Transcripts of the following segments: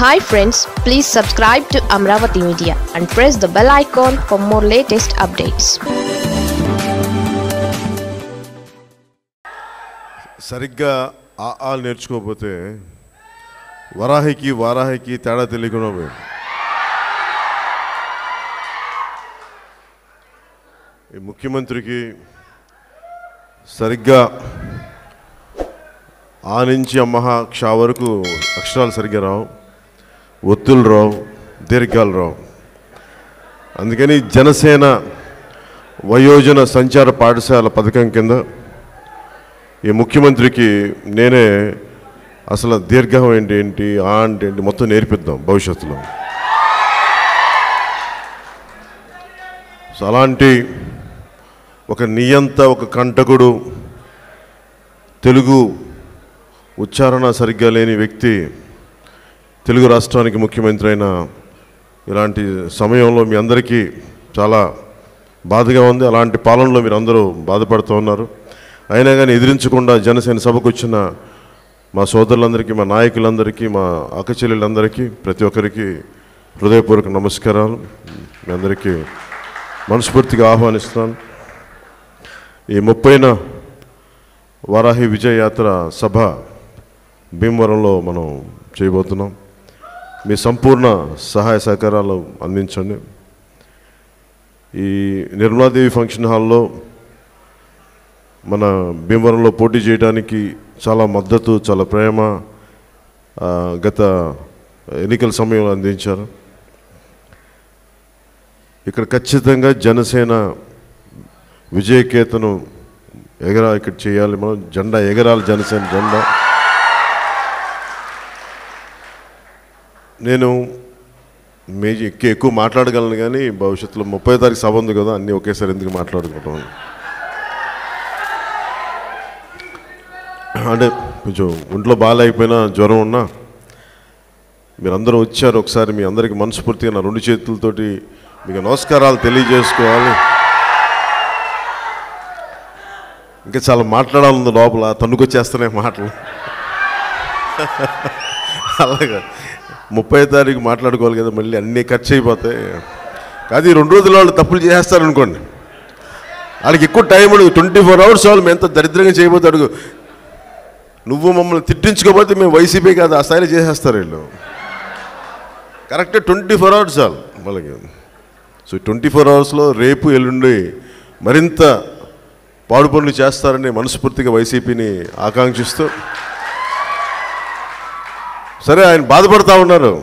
hi friends please subscribe to Amaravati media and press the bell icon for more latest updates సరిగ్గా ఆ ఆలు నేర్చుకోకపోతే వరాహికి వారాహికి తేడా తెలియకుండా పోయింది ఈ ముఖ్యమంత్రికి సరిగ్గా ఆ నుంచి అమ్మహ క్ష వరకు అక్షరాలు సరిగ్గా రావు ఒత్తులు రావు దీర్ఘాలు రావు. అందుకని జనసేన వయోజన సంచార పాఠశాల పథకం కింద ఈ ముఖ్యమంత్రికి నేనే అసలు దీర్ఘం ఏంటి ఏంటి ఆ అంటే ఏంటి మొత్తం నేర్పిద్దాం భవిష్యత్తులో. సో అలాంటి ఒక నియంత ఒక కంటకుడు తెలుగు ఉచ్చారణ సరిగ్గా లేని వ్యక్తి తెలుగు రాష్ట్రానికి ముఖ్యమంత్రి అయిన ఇలాంటి సమయంలో మీ అందరికీ చాలా బాధగా ఉంది. అలాంటి పాలనలో మీరు అందరూ బాధపడుతూ ఉన్నారు. అయినా కానీ ఎదిరించకుండా జనసేన సభకు వచ్చిన మా సోదరులందరికీ మా నాయకులందరికీ మా అక్కచెల్లెలందరికీ ప్రతి ఒక్కరికి హృదయపూర్వక నమస్కారాలు. మీ అందరికీ మనస్ఫూర్తిగా ఆహ్వానిస్తున్నాను. ఈ ముప్పైన వారాహి విజయ యాత్ర సభ భీమవరంలో మనం చేయబోతున్నాం. మీ సంపూర్ణ సహాయ సహకారాలు అందించండి. ఈ నిర్మలాదేవి ఫంక్షన్ హాల్లో మన భీమవరంలో పోటీ చేయడానికి చాలా మద్దతు చాలా ప్రేమ గత ఎన్నికల సమయంలో అందించారు. ఇక్కడ ఖచ్చితంగా జనసేన విజయకేతను ఎగరా ఇక్కడ చేయాలి. మనం జెండా ఎగరాలి జనసేన జెండా. నేను మేజీ ఎక్కువ ఎక్కువ మాట్లాడగలను కానీ భవిష్యత్తులో ముప్పై తారీఖు సభ ఉంది కదా అన్నీ ఒకేసారి ఎందుకు మాట్లాడుకుంటాం అంటే కొంచెం ఒంట్లో బాగాలేకపోయినా జ్వరం ఉన్నా మీరందరూ వచ్చారు ఒకసారి మీ అందరికీ మనస్ఫూర్తిగా నా రెండు చేతులతోటి మీకు నమస్కారాలు తెలియజేసుకోవాలి. ఇంకా చాలా మాట్లాడాలి లోపల తన్నుకొచ్చేస్తున్నాయి మాటలు. అలాగా. ముప్పై తారీఖు మాట్లాడుకోవాలి కదా మళ్ళీ అన్నీ ఖర్చు అయిపోతాయి. కాదు ఈ రెండు రోజుల వాళ్ళు తప్పులు చేస్తారనుకోండి వాళ్ళకి ఎక్కువ టైం అడుగు ట్వంటీ ఫోర్ అవర్స్ వాళ్ళు మేము ఎంత దరిద్రంగా చేయబోతే అడుగు. నువ్వు మమ్మల్ని తిట్టించుకోకపోతే మేము వైసీపీ కాదు ఆ స్థాయిలో చేసేస్తారు వీళ్ళు. కరెక్ట్ ట్వంటీ ఫోర్ అవర్స్ చాలు వాళ్ళకి. సో ట్వంటీ ఫోర్ అవర్స్లో రేపు ఎల్లుండి మరింత పాడు పనులు చేస్తారని మనస్ఫూర్తిగా వైసీపీని ఆకాంక్షిస్తూ సరే ఆయన బాధపడతా ఉన్నారు.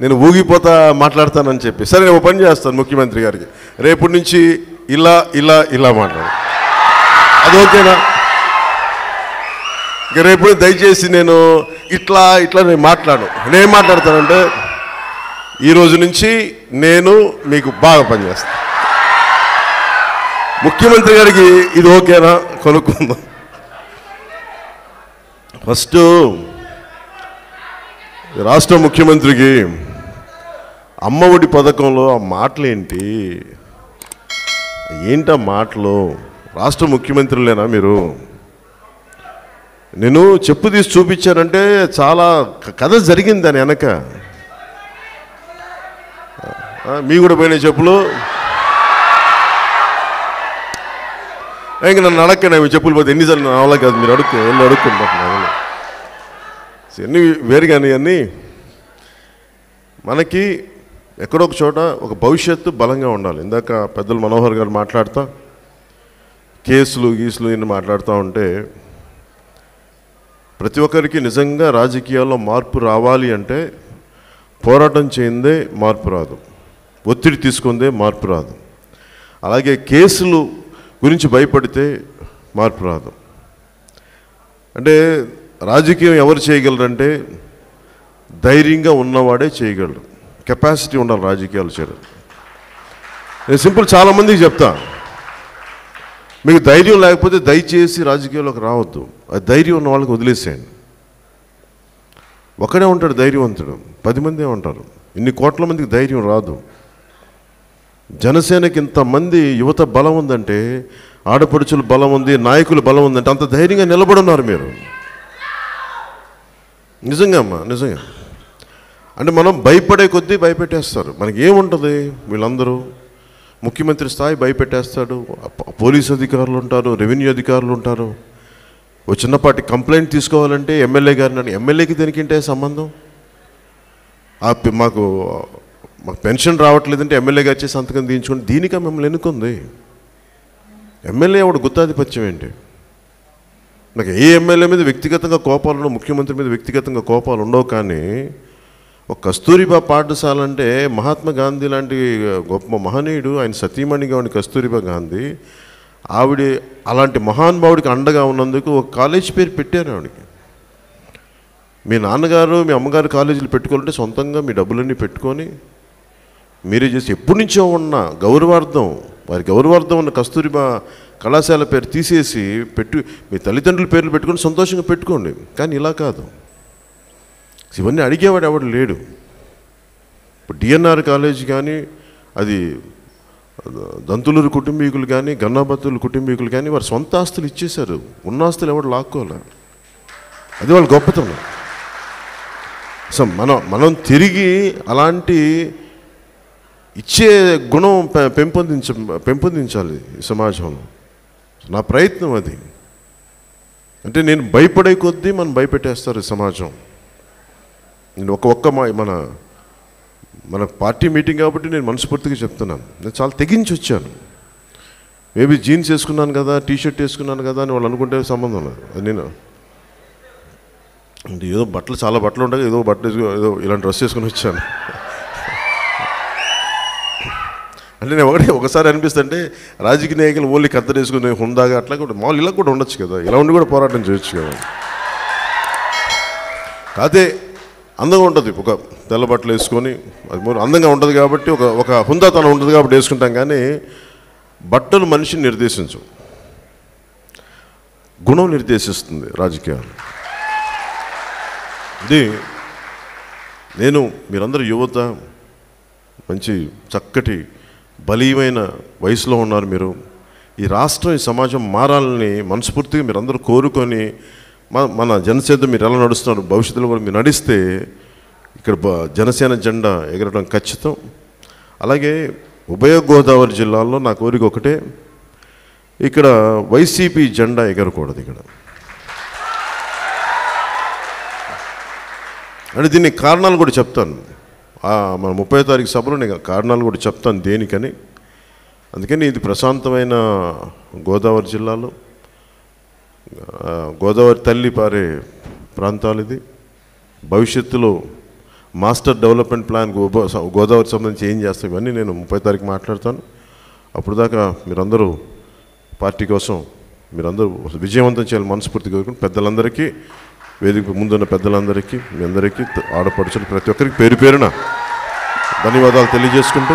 నేను ఊగిపోతా మాట్లాడతానని చెప్పి. సరే నేను పని చేస్తాను ముఖ్యమంత్రి గారికి. రేపటి నుంచి ఇలా ఇలా ఇలా మాట్లాడు. అది ఓకేనా? ఇక రేపు దయచేసి నేను ఇట్లా ఇట్లా నేను మాట్లాడు నేను మాట్లాడతానంటే ఈరోజు నుంచి నేను మీకు బాగా పనిచేస్తాను ముఖ్యమంత్రి గారికి ఇది ఓకేనా? కొనుక్కుందాం. ఫస్ట్ రాష్ట్ర ముఖ్యమంత్రికి అమ్మఒడి పథకంలో ఆ మాటలేంటి? ఏంటి ఆ మాటలు? రాష్ట్ర ముఖ్యమంత్రులేనా మీరు? నేను చెప్పు తీసి చూపించానంటే చాలా కథ జరిగింది దాని వెనక. మీ కూడా పోయినాయి చెప్పులు. ఇంక నన్ను అడక్కనే చెప్పులు పోతే ఎన్నిసార్లు నా కాదు మీరు అడుక్కు వెళ్ళి అడుక్కుంటున్నాను ఇవన్నీ వేరు కానీ ఇవన్నీ మనకి ఎక్కడో ఒక చోట ఒక భవిష్యత్తు బలంగా ఉండాలి. ఇందాక పెద్దలు మనోహర్ గారు మాట్లాడుతా కేసులు గీసులు ఇన్ని మాట్లాడుతూ ఉంటే ప్రతి ఒక్కరికి నిజంగా రాజకీయాల్లో మార్పు రావాలి అంటే పోరాటం చేయిందే మార్పు రాదు. ఒత్తిడి తీసుకుందే మార్పు రాదు. అలాగే కేసులు గురించి భయపడితే మార్పు రాదు. అంటే రాజకీయం ఎవరు చేయగలరంటే ధైర్యంగా ఉన్నవాడే చేయగలరు. కెపాసిటీ ఉండాలి రాజకీయాలు చేయడం. నేను సింపుల్ చాలామందికి చెప్తా. మీకు ధైర్యం లేకపోతే దయచేసి రాజకీయాల్లోకి రావద్దు. అది ధైర్యం ఉన్న వాళ్ళకి వదిలేసేయండి. ఒకడే ఉంటాడు ధైర్యవంతుడు. పది మందే ఉంటారు. ఇన్ని కోట్ల మందికి ధైర్యం రాదు. జనసేనకి ఇంతమంది యువత బలం ఉందంటే ఆడపడుచులు బలం ఉంది నాయకులు బలం ఉందంటే అంత ధైర్యంగా నిలబడున్నారు మీరు. నిజంగా అమ్మా నిజంగా. అంటే మనం భయపడే కొద్దీ భయపెట్టేస్తారు. మనకి ఏముంటుంది? వీళ్ళందరూ ముఖ్యమంత్రి స్థాయి భయపెట్టేస్తాడు. పోలీస్ అధికారులు ఉంటారు రెవెన్యూ అధికారులు ఉంటారు. ఓ చిన్నపాటి కంప్లైంట్ తీసుకోవాలంటే ఎమ్మెల్యే గారిని ఎమ్మెల్యేకి దీనికింటే సంబంధం? ఆ మాకు మాకు పెన్షన్ రావట్లేదంటే ఎమ్మెల్యే గారు సంతకం తీయించుకుని దీనికే మిమ్మల్ని ఎన్నుకుంది? ఎమ్మెల్యే ఆవిడ గుత్తాధిపత్యం ఏంటి? నాకు ఏ ఎమ్మెల్యే మీద వ్యక్తిగతంగా కోపాలు ఉండవు ముఖ్యమంత్రి మీద వ్యక్తిగతంగా కోపాలు ఉండవు కానీ ఒక కస్తూరిబా పాఠశాల అంటే మహాత్మా గాంధీ లాంటి గొప్ప మహనీయుడు ఆయన సతీమణిగా ఉండి కస్తూరిబా గాంధీ ఆవిడ అలాంటి మహానుభావుడికి అండగా ఉన్నందుకు ఒక కాలేజ్ పేరు పెట్టారు ఆవిడకి. మీ నాన్నగారు మీ అమ్మగారు కాలేజీలు పెట్టుకోవాలంటే సొంతంగా మీ డబ్బులన్నీ పెట్టుకొని మీరే చేసి ఎప్పటి నుంచో ఉన్న గౌరవార్థం వారి గౌరవార్థం ఉన్న కస్తూరిబా కళాశాల పేరు తీసేసి పెట్టు మీ తల్లిదండ్రుల పేర్లు పెట్టుకొని సంతోషంగా పెట్టుకోండి. కానీ ఇలా కాదు. ఇవన్నీ అడిగేవాడు ఎవడు లేడు. ఇప్పుడు డిఎన్ఆర్ కాలేజ్ కానీ అది దంతులూరు కుటుంబీకులు కానీ గన్నాబత్తుల కుటుంబీకులు కానీ వారి సొంత ఆస్తులు ఇచ్చేశారు. ఉన్న ఆస్తులు ఎవడు లాక్కోలే. అది వాళ్ళ గొప్పతనం. సో మనం మనం తిరిగి అలాంటి ఇచ్చే గుణం పె- పెంపొందించ పెంపొందించాలి సమాజంలో. నా ప్రయత్నం అది. అంటే నేను భయపడే కొద్దీ మనం భయపెట్టేస్తారు సమాజం. నేను ఒక ఒక్క మా మన మన పార్టీ మీటింగ్ కాబట్టి నేను మనస్ఫూర్తిగా చెప్తున్నాను. నేను చాలా తెగించి వచ్చాను. మేబీ జీన్స్ వేసుకున్నాను కదా టీ షర్ట్ వేసుకున్నాను కదా అని వాళ్ళు అనుకుంటే సంబంధం లేదు. అది నేను అంటే ఏదో బట్టలు చాలా బట్టలు ఉంటాయి ఏదో బట్టలు ఏదో ఇలాంటి డ్రెస్ వేసుకుని వచ్చాను. అంటే నేను ఒకటి ఒకసారి అనిపిస్తుంటే రాజకీయ నాయకులు ఓన్లీ కత్తరేసుకుని హుందాగా అట్లా కూడా మామూలు ఇలా కూడా ఉండొచ్చు కదా. ఇలా ఉండి కూడా పోరాటం చేయొచ్చు కదా. కాదే అందంగా ఉంటుంది. ఒక తెల్ల బట్టలు వేసుకొని అది అందంగా ఉంటుంది కాబట్టి ఒక ఒక హుందాతనం ఉంటుంది కాబట్టి వేసుకుంటాం కానీ బట్టలు మనిషిని నిర్దేశించు గుణం నిర్దేశిస్తుంది రాజకీయాలు. ఇది నేను మీరందరూ యువత మంచి చక్కటి బలీయమైన వయసులో ఉన్నారు మీరు. ఈ రాష్ట్రం ఈ సమాజం మారాలని మనస్ఫూర్తిగా మీరు అందరూ కోరుకొని మన మన జనసేన మీరు ఎలా నడుస్తున్నారు భవిష్యత్తులో కూడా మీరు నడిస్తే ఇక్కడ బ- జనసేన జెండా ఎగరడం ఖచ్చితం. అలాగే ఉభయ గోదావరి జిల్లాల్లో నా కోరిక ఒకటే ఇక్కడ వైసీపీ జెండా ఎగరకూడదు ఇక్కడ. అంటే దీనికి కారణాలు కూడా చెప్తాను. మన ముప్పై తారీఖు సభలో నేను కారణాలు కూడా చెప్తాను దేనికని. అందుకని ఇది ప్రశాంతమైన గోదావరి జిల్లాలో గోదావరి తల్లి పారే ప్రాంతాలు ఇది. భవిష్యత్తులో మాస్టర్ డెవలప్మెంట్ ప్లాన్ గోదావరి సంబంధించి ఏం చేస్తాం ఇవన్నీ నేను ముప్పై తారీఖు మాట్లాడతాను. అప్పుడు దాకా మీరందరూ పార్టీ కోసం మీరందరూ విజయవంతం చేయాలని మనస్ఫూర్తి కోరుకుని పెద్దలందరికీ వేదిక ముందున్న పెద్దలందరికీ మీ అందరికీ ఆడపడుచులు ప్రతి ఒక్కరికి పేరు పేరున ధన్యవాదాలు తెలియజేసుకుంటూ